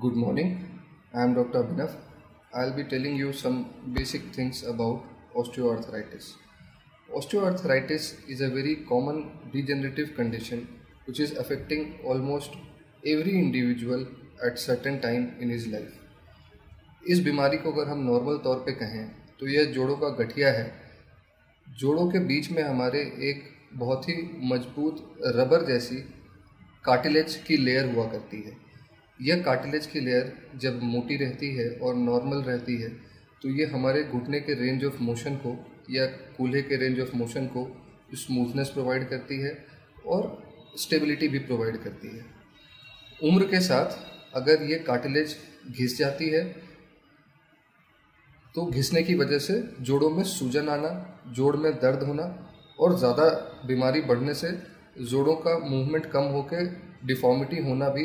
Good morning. I am Dr. Abhinav. I'll be telling you some basic things about osteoarthritis. Osteoarthritis is a very common degenerative condition which is affecting almost every individual at certain time in his life. इस बीमारी को अगर हम normal तौर पे कहें तो यह जोड़ों का गठिया है जोड़ों के बीच में हमारे एक बहुत ही मज़बूत रबर जैसी कार्टिलेज की लेयर हुआ करती है यह कार्टिलेज की लेयर जब मोटी रहती है और नॉर्मल रहती है तो ये हमारे घुटने के रेंज ऑफ़ मोशन को या कूल्हे के रेंज ऑफ़ मोशन को स्मूथनेस प्रोवाइड करती है और स्टेबिलिटी भी प्रोवाइड करती है। उम्र के साथ अगर ये कार्टिलेज घिस जाती है तो घिसने की वजह से जोड़ों में सूजन आना, जोड़ में दर्द होना और ज़्यादा बीमारी बढ़ने से जोड़ों का मूवमेंट कम होकर डिफॉर्मिटी होना भी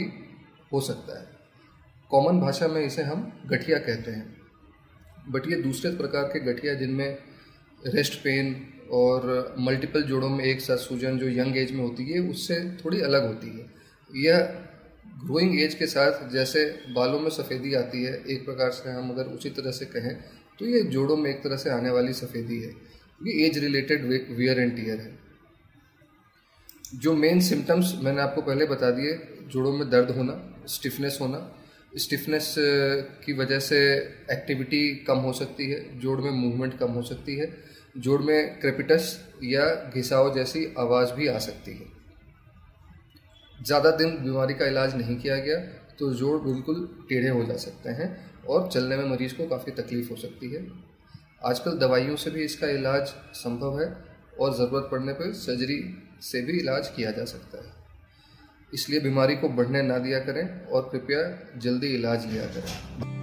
हो सकता है। कॉमन भाषा में इसे हम गठिया कहते हैं। बट ये दूसरे प्रकार के गठिया जिनमें रेस्ट पेन और मल्टीपल जोड़ों में एक साथ सूजन जो यंग एज में होती है, उससे थोड़ी अलग होती है। यह ग्रोइंग एज के साथ जैसे बालों में सफ़ेदी आती है, एक प्रकार से हम अगर उसी तरह से कहें तो ये जोड़ों में एक तरह से आने वाली सफ़ेदी है। ये age related wear and tear है। जो मेन सिम्टम्स मैंने आपको पहले बता दिए जोड़ों में दर्द होना स्टिफनेस होना स्टिफनेस की वजह से एक्टिविटी कम हो सकती है, जोड़ में मूवमेंट कम हो सकती है, जोड़ में क्रेपिटस या घिसाव जैसी आवाज़ भी आ सकती है। ज़्यादा दिन बीमारी का इलाज नहीं किया गया तो जोड़ बिल्कुल टेढ़े हो जा सकते हैं और चलने में मरीज़ को काफ़ी तकलीफ़ हो सकती है। आजकल दवाइयों से भी इसका इलाज संभव है और ज़रूरत पड़ने पर सर्जरी से भी इलाज किया जा सकता है। इसलिए बीमारी को बढ़ने ना दिया करें और कृपया जल्दी इलाज लिया करें।